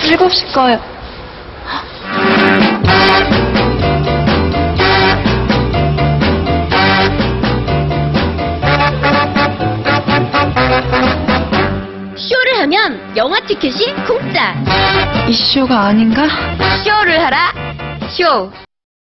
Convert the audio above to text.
7시 거예요. 쇼를 하면 영화 티켓이 공짜. 이 쇼가 아닌가? 쇼를 하라. 쇼.